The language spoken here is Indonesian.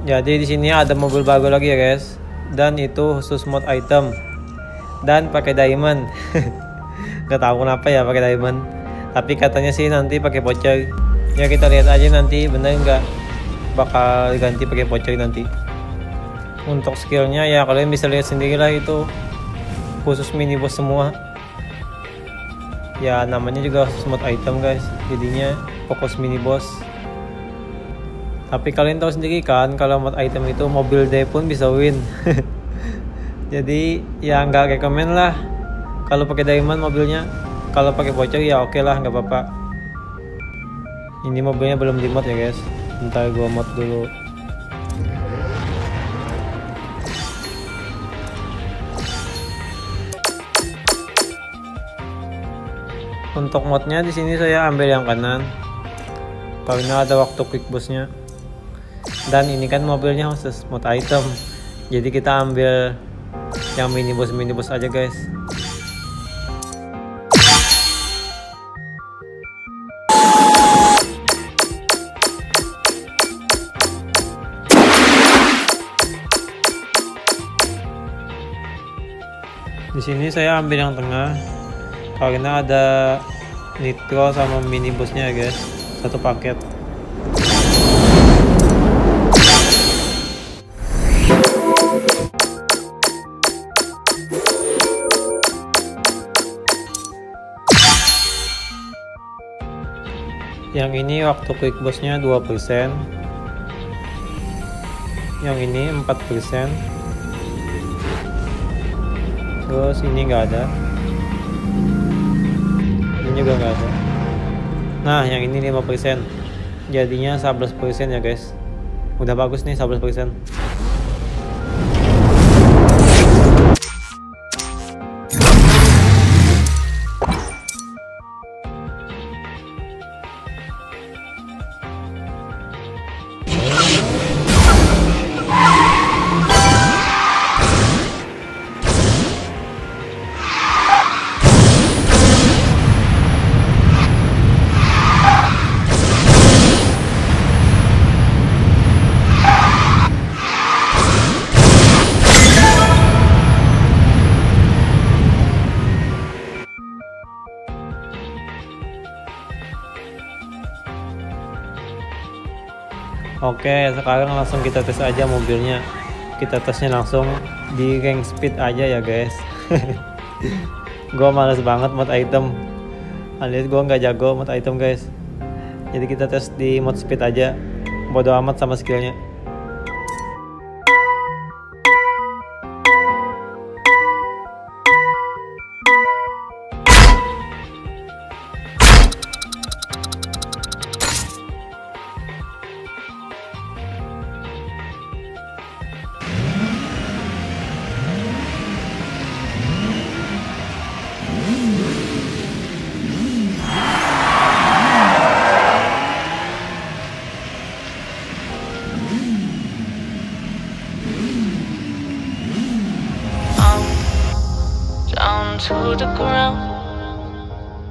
Jadi di sini ada mobil baru lagi ya guys. Dan itu khusus mod item. Dan pakai diamond. Gak tahu kenapa ya pakai diamond. Tapi katanya sih nanti pakai voucher. Ya kita lihat aja nanti bener nggak bakal ganti pakai voucher nanti. Untuk skillnya ya kalian bisa lihat sendiri lah itu khusus mini boss semua. Ya namanya juga khusus mod item guys. Jadinya fokus mini tapi kalian tahu sendiri kan kalau mod item itu mobil day pun bisa win. Jadi ya nggak rekomen lah. Kalau pakai diamond mobilnya kalau pakai voucher ya oke okay lah nggak apa-apa. Ini mobilnya belum di mod ya guys. Ntar gua mod dulu. Untuk modnya di sini saya ambil yang kanan. Karena ada waktu quick boostnya dan ini kan mobilnya khusus mod item. Jadi kita ambil yang mini boss mini boss aja guys. Di sini saya ambil yang tengah. Karena ada nitro sama mini bossnya ya guys. Satu paket yang ini waktu quick bossnya 2% yang ini 4% terus ini enggak ada. Ini juga enggak ada. Nah yang ini 5% jadinya 11% ya guys. Udah bagus nih 11% Oke, sekarang langsung kita tes aja mobilnya. Kita tesnya langsung di rank speed aja ya guys. gua males banget mod item. Alias gua nggak jago mod item guys. Jadi kita tes di mod speed aja. Bodoh amat sama skillnya.